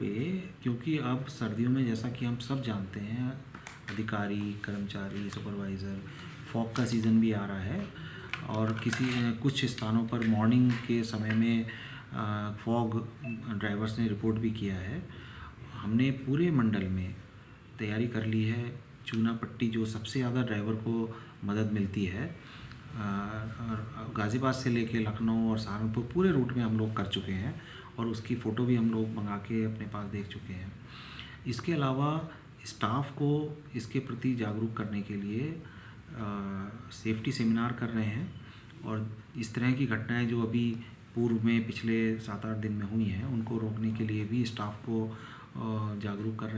पे, क्योंकि अब सर्दियों में जैसा कि हम सब जानते हैं, अधिकारी, कर्मचारी सुपरवाइज़र फॉग का सीज़न भी आ रहा है और किसी, कुछ स्थानों पर मॉर्निंग के समय में फॉग ड्राइवर्स ने रिपोर्ट भी किया है। हमने पूरे मंडल में तैयारी कर ली है। चूना पट्टी जो सबसे ज़्यादा ड्राइवर को मदद मिलती है गाज़ीबाद से लेके लखनऊ और सहारनपुर पूरे रूट में हम लोग कर चुके हैं। और उसकी फ़ोटो भी हम लोग मंगा के अपने पास देख चुके हैं। इसके अलावा स्टाफ को इसके प्रति जागरूक करने के लिए सेफ्टी सेमिनार कर रहे हैं और इस तरह की घटनाएँ जो अभी पूर्व में पिछले सात आठ दिन में हुई हैं, उनको रोकने के लिए भी स्टाफ को जागरूक कर रहे हैं।